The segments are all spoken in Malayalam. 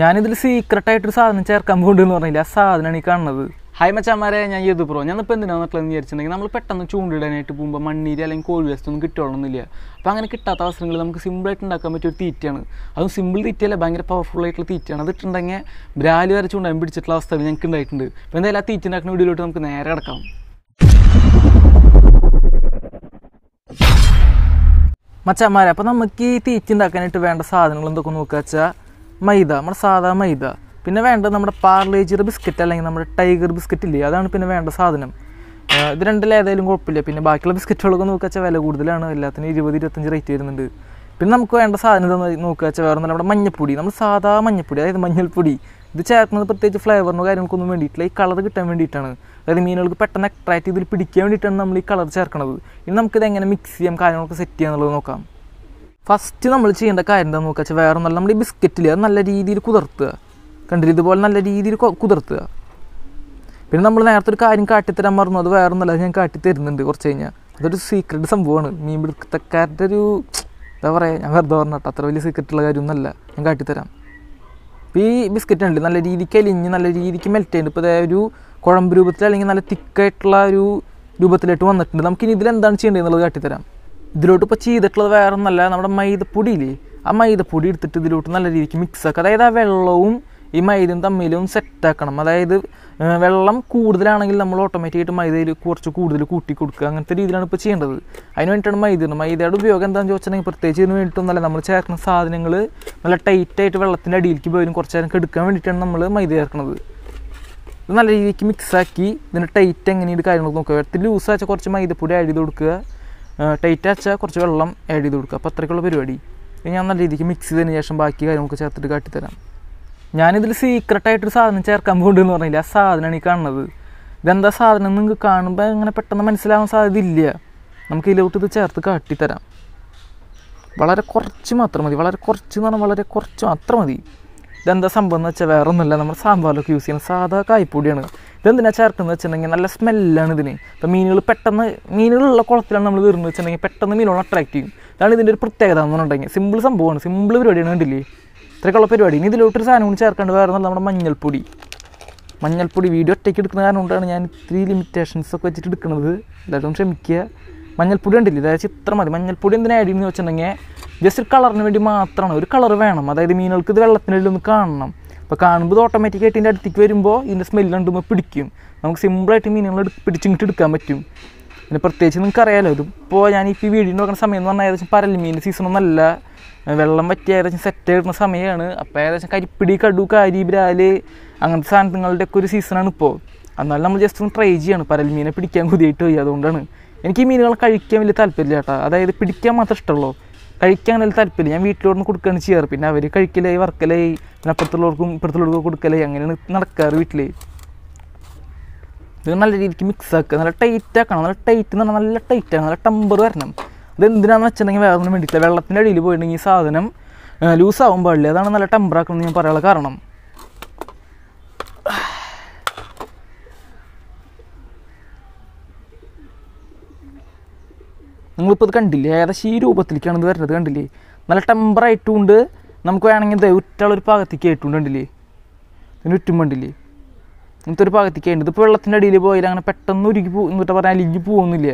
ഞാനിതിൽ സീക്രട്ടായിട്ടൊരു സാധനം ചേർക്കാൻ പോകുന്നുണ്ടെന്ന് പറഞ്ഞില്ല? ആ സാധനമാണ് ഈ കാണുന്നത്. ഹായ് മച്ചാമാരെ ഞാൻ ചെയ്തു പ്രോ ഞാനിപ്പോൾ എന്തിനാണ് നട്ടലെന്ന് വിചാരിച്ചിട്ടുണ്ടെങ്കിൽ നമ്മൾ പെട്ടെന്ന് ചൂണ്ടിടാനായിട്ട് പോകുമ്പോൾ മണ്ണീര് അല്ലെങ്കിൽ കോഴി വേസ്റ്റ് ഒന്നും കിട്ടുകയൊന്നുമില്ല അപ്പോൾ അങ്ങനെ കിട്ടാത്ത അവസരങ്ങൾ നമുക്ക് സിമ്പിളായിട്ട് ഉണ്ടാക്കാൻ പറ്റിയ ഒരു തീറ്റയാണ്. അതും സിമ്പിൾ തീറ്റയല്ല ഭയങ്കര പവർഫുൾ ആയിട്ടുള്ള തീറ്റയാണ്. അത് ഇട്ടുണ്ടെങ്കിൽ ബ്രാലി വരെ ചൂണ്ടാൻ പിടിച്ചിട്ടുള്ള അവസ്ഥകൾ ഞങ്ങൾക്ക് ഉണ്ടായിട്ടുണ്ട്. അപ്പോൾ എന്തായാലും ആ തീറ്റ ഉണ്ടാക്കുന്ന വീഡിയോയിലോട്ട് നമുക്ക് നേരെ കിടക്കാം. മച്ചാമാരെ അപ്പോൾ നമുക്ക് ഈ തീറ്റ ഉണ്ടാക്കാനായിട്ട് വേണ്ട സാധനങ്ങൾ എന്തൊക്കെ നോക്കുക വെച്ചാൽ മൈദ നമ്മുടെ സാധാ മൈദ. പിന്നെ വേണ്ടത് നമ്മുടെ പാർലേജിയുടെ ബിസ്ക്കറ്റ് അല്ലെങ്കിൽ നമ്മുടെ ടൈഗർ ബിസ്ക്കറ്റ് ഇല്ലേ അതാണ് പിന്നെ വേണ്ട സാധനം. ഇത് രണ്ടിൽ ഏതായാലും കുഴപ്പമില്ല. പിന്നെ ബാക്കിയുള്ള ബിസ്ക്കറ്റുകളൊക്കെ നോക്കുക വെച്ചാൽ വില കൂടുതലാണ്. എല്ലാത്തിനും ഇരുപത് ഇരുപത്തഞ്ച് റേറ്റ് വരുന്നുണ്ട്. പിന്നെ നമുക്ക് വേണ്ട സാധനം നോക്കുക വെച്ചാൽ വേറെ നമ്മുടെ മഞ്ഞപ്പൊടി നമ്മൾ സാധാ മഞ്ഞപ്പൊടി അതായത് മഞ്ഞൾപ്പൊടി. ഇത് ചേർക്കുന്നത് പ്രത്യേകിച്ച് ഫ്ലേവറിനോ കാര്യങ്ങൾക്കൊന്നും വേണ്ടിയിട്ടില്ല. ഈ കളർ കിട്ടാൻ വേണ്ടിയിട്ടാണ്. അതായത് മീനുകൾക്ക് പെട്ടെന്ന് അട്രാക്ട് ചെയ്ത് പിടിക്കാൻ വേണ്ടിയിട്ടാണ് നമ്മൾ ഈ കളർ ചേർക്കുന്നത് ഇനി നമുക്കിത് എങ്ങനെ മിക്സ് ചെയ്യാം കാര്യങ്ങളൊക്കെ സെറ്റ് ചെയ്യാന്നുള്ളത് നോക്കാം. ഫസ്റ്റ് നമ്മൾ ചെയ്യേണ്ട കാര്യം എന്താണെന്ന് നോക്കുക വെച്ചാൽ വേറെ ഒന്നല്ല നമ്മുടെ ഈ ബിസ്ക്കറ്റിൽ അത് നല്ല രീതിയിൽ കുതിർത്തുക. കണ്ടില്ല? ഇതുപോലെ നല്ല രീതിയിൽ കുതിർത്തുക. പിന്നെ നമ്മൾ നേരത്തെ ഒരു കാര്യം കാട്ടിത്തരാൻ മറന്നു. അത് വേറെ ഒന്നല്ല ഞാൻ കാട്ടിത്തരുന്നുണ്ട് കുറച്ച് കഴിഞ്ഞാൽ അതൊരു സീക്രട്ട് സംഭവമാണ്. മീൻ പിടുത്തക്കാരുടെ ഒരു എന്താ പറയുക ഞാൻ വെറുതെ പറഞ്ഞിട്ട് അത്ര വലിയ സീക്രട്ടുള്ള കാര്യമൊന്നുമല്ല. ഞാൻ കാട്ടിത്തരാം. ഈ ബിസ്ക്കറ്റ് ഉണ്ട് നല്ല രീതിക്ക് അലിഞ്ഞ് നല്ല രീതിക്ക് മെൽറ്റ് ചെയ്യുന്നുണ്ട് ഇപ്പോൾ അതായത് ഒരു കുഴമ്പ് രൂപത്തിൽ അല്ലെങ്കിൽ നല്ല തിക്കായിട്ടുള്ള ഒരു രൂപത്തിലായിട്ട് വന്നിട്ടുണ്ട്. നമുക്കിനി ഇതിൽ എന്താണ് ചെയ്യേണ്ടത് എന്നുള്ളത് കാട്ടിത്തരാം. ഇതിലോട്ട് ഇപ്പോൾ ചെയ്തിട്ടുള്ളത് വേറെ ഒന്നല്ല നമ്മുടെ മൈദപ്പൊടിയില്ലേ? ആ മൈദപ്പൊടി എടുത്തിട്ട് ഇതിലോട്ട് നല്ല രീതിക്ക് മിക്സ് ആക്കുക. അതായത് ആ വെള്ളവും ഈ മൈദയും തമ്മിലും സെറ്റാക്കണം അതായത് വെള്ളം കൂടുതലാണെങ്കിൽ നമ്മൾ ഓട്ടോമാറ്റിക്കായിട്ട് മൈദയിൽ കുറച്ച് കൂടുതൽ കൂട്ടി കൊടുക്കുക. അങ്ങനത്തെ രീതിയിലാണ് ഇപ്പോൾ ചെയ്യേണ്ടത്. അതിന് വേണ്ടിയിട്ടാണ് മൈദ ഇടുന്നത്. മൈദയുടെ ഉപയോഗം എന്താണെന്ന് ചോദിച്ചിട്ടുണ്ടെങ്കിൽ പ്രത്യേകിച്ച് ഇതിന് വേണ്ടിയിട്ടൊന്നല്ല നമ്മൾ ചേർക്കുന്ന സാധനങ്ങൾ നല്ല ടൈറ്റായിട്ട് വെള്ളത്തിന്റെ അടിയിലേക്ക് പോയാലും കുറച്ച് നേരം കെടുക്കാൻ വേണ്ടിയിട്ടാണ് നമ്മൾ മൈദ ചേർക്കുന്നത്. ഇത് നല്ല രീതിക്ക് മിക്സാക്കി ഇതിന് ടൈറ്റ് എങ്ങനെയാണ് കാര്യങ്ങളൊക്കെ നോക്കുക. വെള്ളത്തിൽ ലൂസ് വെച്ചാൽ കുറച്ച് മൈദപ്പൊടി ആഡ് ചെയ്ത് കൊടുക്കുക. ടൈറ്റ് വെച്ചാൽ കുറച്ച് വെള്ളം ആഡ് ചെയ്ത് കൊടുക്കുക അപ്പോൾ അത്രയ്ക്കുള്ള പരിപാടി. ഞാൻ നല്ല രീതിക്ക് മിക്സ് ചെയ്തതിന് ശേഷം ബാക്കി കാര്യങ്ങളൊക്കെ ചേർത്തിട്ട് കാട്ടിത്തരാം. ഞാനിതിൽ സീക്രട്ടായിട്ടൊരു സാധനം ചേർക്കാൻ പോകുന്നുണ്ടെന്ന് പറഞ്ഞില്ല? ആ സാധനമാണ് ഈ കാണുന്നത്. ഇതെന്താ സാധനം നിങ്ങൾക്ക് കാണുമ്പോൾ അങ്ങനെ പെട്ടെന്ന് മനസ്സിലാവാൻ സാധ്യത ഇല്ല നമുക്ക് ഇതിലോട്ട് ഇത് ചേർത്ത് കാട്ടിത്തരാം. വളരെ കുറച്ച് മാത്രം മതി. വളരെ കുറച്ച് എന്ന് പറഞ്ഞാൽ വളരെ കുറച്ച് മാത്രം മതി. ഇതെന്താ സംഭവം എന്ന് വെച്ചാൽ വേറെ ഒന്നുമില്ല നമ്മൾ സാമ്പാറിലൊക്കെ യൂസ് ചെയ്യുന്ന സാധാ കായ്പൊടിയാണ്. ഇതെന്തിനാ ചേർക്കുന്നത് വെച്ചിട്ടുണ്ടെങ്കിൽ നല്ല സ്മെല്ലാണ് ഇതിന്. ഇപ്പോൾ മീനുകൾ പെട്ടെന്ന് മീനുകളുള്ള കുളത്തിലാണ് നമ്മൾ തീർന്നു വെച്ചിട്ടുണ്ടെങ്കിൽ പെട്ടെന്ന് മീനുകൾ അട്രാക്ട് ചെയ്യും. അതാണ് ഇതിന്റെ ഒരു പ്രത്യേകത എന്ന് പറഞ്ഞിട്ടുണ്ടെങ്കിൽ. സിമ്പിൾ സംഭവമാണ്. സിമ്പിൾ പരിപാടിയാണ് കണ്ടില്ലേ? ഇത്രയ്ക്കുള്ള പരിപാടി. ഇനി ഇതിലോട്ടൊരു സാധനം കൂടി ചേർക്കേണ്ട വേറെ നമ്മുടെ മഞ്ഞൾപ്പൊടി. മഞ്ഞൾപ്പൊടി വീഡിയോ ഒറ്റയ്ക്ക് എടുക്കുന്ന കാരണം കൊണ്ടാണ് ഞാൻ ഇത്തിരി ലിമിറ്റേഷൻസ് ഒക്കെ വെച്ചിട്ട് എടുക്കുന്നത്. എല്ലാവരും ക്ഷമിക്കുക. മഞ്ഞൾപ്പൊടി ഉണ്ടല്ലേ അതായത് ചിത്രം മതി. മഞ്ഞൾപ്പൊടി എന്തിനാ ആഡ് ചെയ്യുന്നത് വെച്ചിട്ടുണ്ടെങ്കിൽ ജസ്റ്റ് ഒരു കളറിന് വേണ്ടി മാത്രമാണ്. ഒരു കളർ വേണം. അതായത് മീനുകൾക്ക് ഇത് വെള്ളത്തിനുള്ളിൽ ഒന്ന് കാണണം. അപ്പോൾ കാണുമ്പോൾ ഇത് ഓട്ടോമാറ്റിക്കായിട്ട് ഇതിന്റെ അടുത്തേക്ക് വരുമ്പോൾ ഇതിന്റെ സ്മെല്ല് കണ്ടുമ്പോൾ പിടിക്കും. നമുക്ക് സിമ്പിളായിട്ട് മീനുകൾ പിടിച്ചിങ്ങോട്ട് എടുക്കാൻ പറ്റും. പിന്നെ പ്രത്യേകിച്ച് നിങ്ങൾക്ക് അറിയാലോ ഇതിപ്പോൾ ഞാൻ ഈ വീഡിയോ നോക്കുന്ന സമയം എന്ന് പറഞ്ഞാൽ ഏകദേശം പരൽ മീന്റെ സീസണൊന്നല്ല വെള്ളം പറ്റി ഏകദേശം സെറ്റ് ആയിരുന്ന സമയമാണ് അപ്പോൾ ഏകദേശം കരിപ്പിടി കടു കാരി ബ്രാൽ അങ്ങനത്തെ സാധനങ്ങളുടെ ഒക്കെ ഒരു സീസണാണ് ഇപ്പോൾ എന്നാലും നമ്മൾ ജസ്റ്റ് ഒന്ന് ട്രൈ ചെയ്യാണ്. പരൽ മീനെ പിടിക്കാൻ കുതിയായിട്ട് പോയി അതുകൊണ്ടാണ്. എനിക്ക് ഈ മീനുകൾ കഴിക്കാൻ വലിയ താല്പര്യമില്ല കേട്ടോ. അതായത് പിടിക്കാൻ മാത്രം ഇഷ്ടമുള്ളൂ. കഴിക്കാൻ അങ്ങനെ താല്പര്യം ഞാൻ വീട്ടിലോട്ട് കൊടുക്കുകയാണ് ചെയ്യാറ്. പിന്നെ അവർ കഴിക്കലായി വർക്കലായി പിന്നെ അപ്പുറത്തുള്ളവർക്കും ഇപ്പുറത്തുള്ളവർക്കും കൊടുക്കലായി. അങ്ങനെയാണ് നടക്കാറ് വീട്ടിൽ ഇത് നല്ല രീതിക്ക് മിക്സ് ആക്കുക. നല്ല ടൈറ്റ് ആക്കണം. നല്ല ടൈറ്റ് എന്ന് പറഞ്ഞാൽ നല്ല ടൈറ്റ് ആണ്. നല്ല ടമ്പർ വരണം. അത് എന്തിനാന്ന് വെച്ചിട്ടുണ്ടെങ്കിൽ വേറെ ഒന്നും വേണ്ടിയിട്ടില്ല. വെള്ളത്തിന്റെ അടിയിൽ പോയിട്ടുണ്ടെങ്കിൽ ഈ സാധനം ലൂസ് ആവാൻ പാടില്ല. അതാണ് നല്ല ടമ്പർ ആക്കണമെന്ന് ഞാൻ പറയാനുള്ള കാരണം. നിങ്ങളിപ്പോൾ ഇത് കണ്ടില്ലേ? ഏകദേശം ഈ രൂപത്തിലേക്കാണ് ഇത് വരുന്നത് കണ്ടില്ലേ? നല്ല ടെമ്പറായിട്ടുകൊണ്ട് നമുക്ക് വേണമെങ്കിൽ ഉറ്റുള്ളൊരു ഭാഗത്തേക്ക് ആയിട്ടുണ്ട് കണ്ടില്ലേ? ഇതിന് ഉറ്റും കണ്ടില്ലേ? ഇങ്ങനത്തെ ഒരു പാകത്തേക്ക് ഉണ്ട് ഇതിപ്പോൾ വെള്ളത്തിന്റെ അടിയിൽ പോയാൽ അങ്ങനെ പെട്ടെന്ന് ഉരുകി പോകും എന്നിട്ട് പറഞ്ഞാൽ അലിഞ്ഞു പോകുന്നില്ല?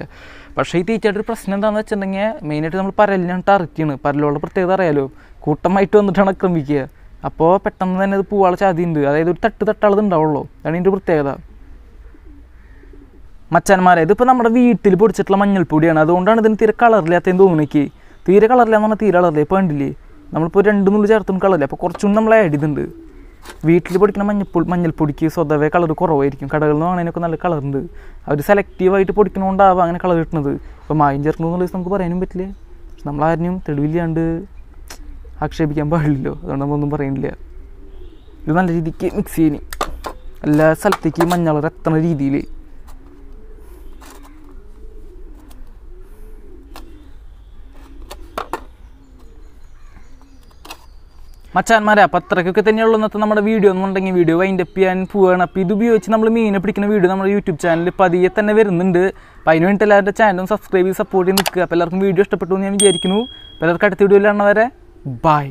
പക്ഷേ ഈ തീറ്റയുടെ ഒരു പ്രശ്നം എന്താണെന്ന് വെച്ചിട്ടുണ്ടെങ്കിൽ മെയിനായിട്ട് നമ്മൾ പരലിനാണ് ടറക്കിയാണ് പരലുകളുടെ പ്രത്യേകത അറിയാലോ? കൂട്ടമായിട്ട് വന്നിട്ടാണ് ആക്രമിക്കുക. അപ്പോൾ പെട്ടെന്ന് തന്നെ ഇത് പൂവാളെ സാധ്യതയുണ്ട് അതായത് ഒരു തട്ട് തട്ടാളത് ഉണ്ടാവുള്ളൂ. അതാണ് ഇതിന്റെ പ്രത്യേകത. മച്ചാന്മാരെ ഇതിപ്പോൾ നമ്മുടെ വീട്ടിൽ പൊടിച്ചിട്ടുള്ള മഞ്ഞൾപ്പൊടിയാണ്. അതുകൊണ്ടാണ് ഇതിന് തീരെ കളറില്ലാത്തതെന്ന് തോന്നിക്ക് തീരെ കളറില്ലാന്ന് പറഞ്ഞാൽ തീരെ കളറില്ല. ഇപ്പോൾ കണ്ടില്ലേ? നമ്മളിപ്പോൾ രണ്ട് നുള്ളി ചേർത്തും കളറില്ല. അപ്പോൾ കുറച്ചും നമ്മൾ ആഡ് ചെയ്തിട്ടുണ്ട്. വീട്ടിൽ പൊടിക്കുന്ന മഞ്ഞൾപ്പൊടി മഞ്ഞൾപ്പൊടിക്ക് സ്വതവേ കളർ കുറവായിരിക്കും. കടകളിൽ നിന്ന് വാങ്ങാനൊക്കെ നല്ല കളറുണ്ട്. അവർ സെലക്റ്റീവായിട്ട് പൊടിക്കണോണ്ടാവും അങ്ങനെ കളർ കിട്ടുന്നത്. ഇപ്പോൾ മായം ചേർക്കണമെന്നുള്ള നമുക്ക് പറയാനും പറ്റില്ല. പക്ഷെ നമ്മൾ ആരും തെളിവില്ലാണ്ട് ആക്ഷേപിക്കാൻ പാടില്ലല്ലോ. അതുകൊണ്ട് നമ്മളൊന്നും പറയുന്നില്ല ഇത് നല്ല രീതിക്ക് മിക്സ് ചെയ്യണി. എല്ലാ സ്ഥലത്തേക്ക് മഞ്ഞൾ എത്തണ രീതിയിൽ മച്ചാന്മാരെ അപ്പം അത്രയ്ക്കൊക്കെ തന്നെയുള്ളൂ ഇന്നത്തെ നമ്മുടെ വീഡിയോ എന്നുണ്ടെങ്കിൽ വീഡിയോ വൈൻഡപ്പ് ചെയ്യാൻ പോവുകയാണ് അപ്പോൾ ഇത് ഉപയോഗിച്ച് നമ്മൾ മീനെ പിടിക്കുന്ന വീഡിയോ നമ്മുടെ യൂട്യൂബ് ചാനലിൽ പതിയെ തന്നെ വരുന്നുണ്ട്. അപ്പോൾ അതിന് വേണ്ടി എല്ലാവരുടെ ചാനലും സബ്സ്ക്രൈബ് ചെയ്ത് സപ്പോർട്ട് ചെയ്ത് നിൽക്കുക. അപ്പോൾ എല്ലാവർക്കും വീഡിയോ ഇഷ്ടപ്പെട്ടു എന്ന് ഞാൻ വിചാരിക്കുന്നു. അപ്പോൾ എല്ലാവർക്കും അടുത്ത വീഡിയോയിലാണ് വരെ ബൈ